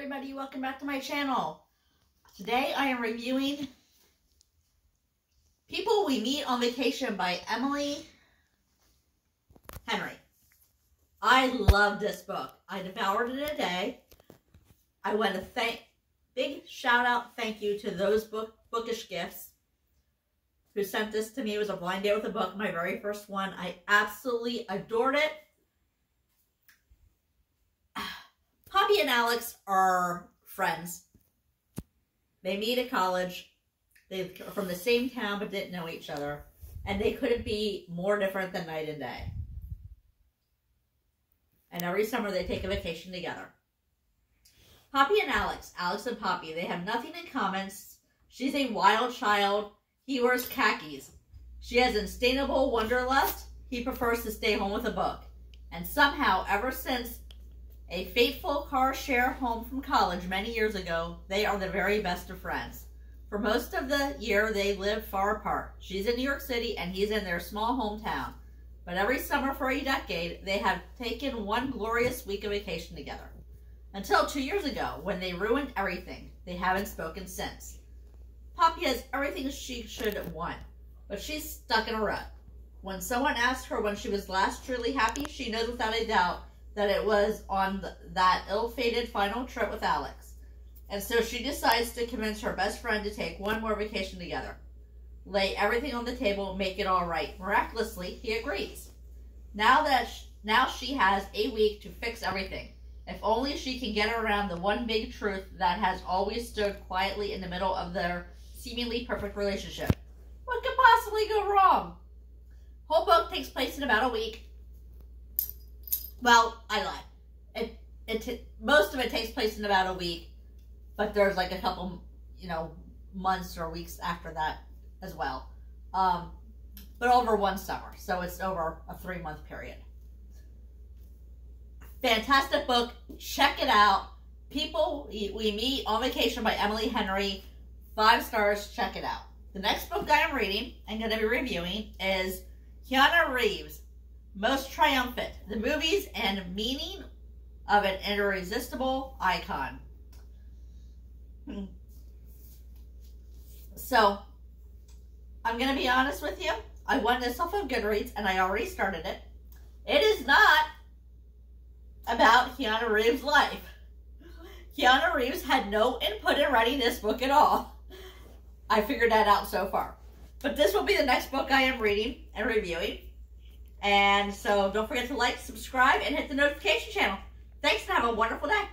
everybody, welcome back to my channel. Today I am reviewing People We Meet on Vacation by Emily Henry. I love this book. I devoured it in a day. I want to thank, big shout out thank you to those book bookish gifts who sent this to me. It was a blind date with a book, my very first one. I absolutely adored it. And Alex are friends. They meet at college. They're from the same town but didn't know each other. And they couldn't be more different than night and day. And every summer they take a vacation together. Poppy and Alex, Alex and Poppy, they have nothing in common. She's a wild child. He wears khakis. She has insatiable wanderlust. He prefers to stay home with a book. And somehow, ever since a fateful car share home from college many years ago, they are the very best of friends. For most of the year, they live far apart. She's in New York City and he's in their small hometown. But every summer for a decade, they have taken one glorious week of vacation together. Until two years ago, when they ruined everything. They haven't spoken since. Poppy has everything she should want, but she's stuck in a rut. When someone asks her when she was last truly happy, she knows without a doubt that it was on the, that ill-fated final trip with Alex. And so she decides to convince her best friend to take one more vacation together. Lay everything on the table, make it all right. Miraculously, he agrees. Now that sh now she has a week to fix everything. If only she can get around the one big truth that has always stood quietly in the middle of their seemingly perfect relationship. What could possibly go wrong? Whole book takes place in about a week, well, I lied. It it most of it takes place in about a week, but there's like a couple, you know, months or weeks after that as well. Um, but over one summer, so it's over a three month period. Fantastic book. Check it out. People We Meet on Vacation by Emily Henry. Five stars. Check it out. The next book that I am reading and going to be reviewing is Keanu Reeves, most triumphant, the movies and meaning of an irresistible icon. Hmm. So, I'm going to be honest with you. I won this off of Goodreads, and I already started it. It is not about Keanu Reeves' life. Keanu Reeves had no input in writing this book at all. I figured that out so far. But this will be the next book I am reading and reviewing. And so don't forget to like, subscribe, and hit the notification channel. Thanks and have a wonderful day.